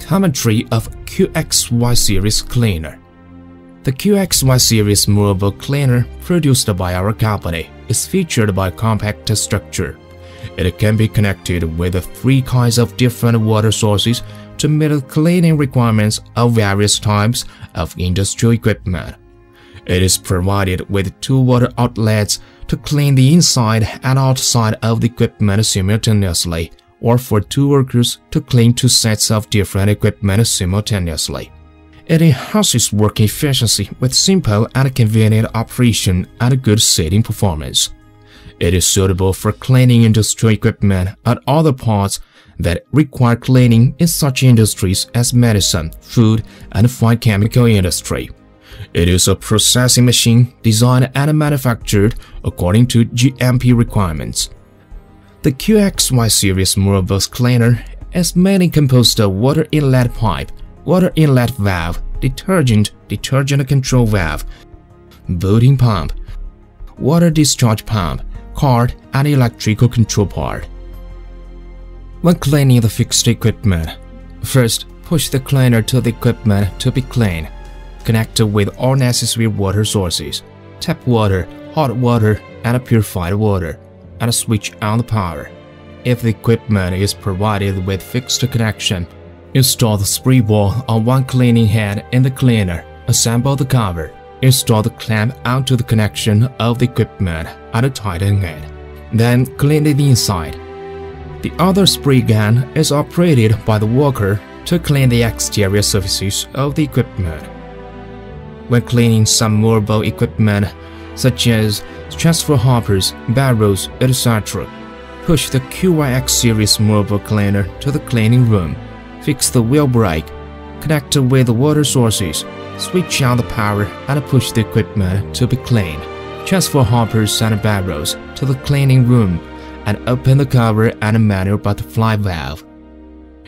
Commentary of QXY Series Cleaner The QXY Series movable cleaner produced by our company is featured by compact structure. It can be connected with three kinds of different water sources to meet the cleaning requirements of various types of industrial equipment. It is provided with two water outlets to clean the inside and outside of the equipment simultaneously or for two workers to clean two sets of different equipment simultaneously. It enhances work efficiency with simple and convenient operation and a good sitting performance. It is suitable for cleaning industrial equipment and other parts that require cleaning in such industries as medicine, food, and fine chemical industry. It is a processing machine designed and manufactured according to GMP requirements. The QXY series movable cleaner is mainly composed of water inlet pipe, water inlet valve, detergent, detergent control valve, boosting pump, water discharge pump, card, and electrical control part. When cleaning the fixed equipment, first push the cleaner to the equipment to be cleaned. Connect it with all necessary water sources, tap water, hot water, and purified water, and switch on the power. If the equipment is provided with fixed connection, install the spray ball on one cleaning head in the cleaner, assemble the cover, install the clamp onto the connection of the equipment and tighten it. Then clean the inside. The other spray gun is operated by the worker to clean the exterior surfaces of the equipment. When cleaning some movable equipment, such as transfer hoppers, barrels, etc., push the QYX series mobile cleaner to the cleaning room, fix the wheel brake, connect with the water sources, switch on the power and push the equipment to be cleaned. Transfer hoppers and barrels to the cleaning room and open the cover and manual butterfly valve.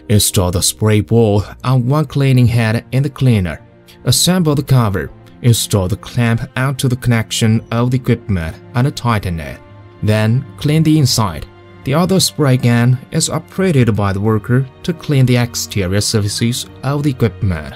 Install the spray ball on one cleaning head in the cleaner. Assemble the cover. Install the clamp onto the connection of the equipment and tighten it. Then clean the inside. The other spray gun is operated by the worker to clean the exterior surfaces of the equipment.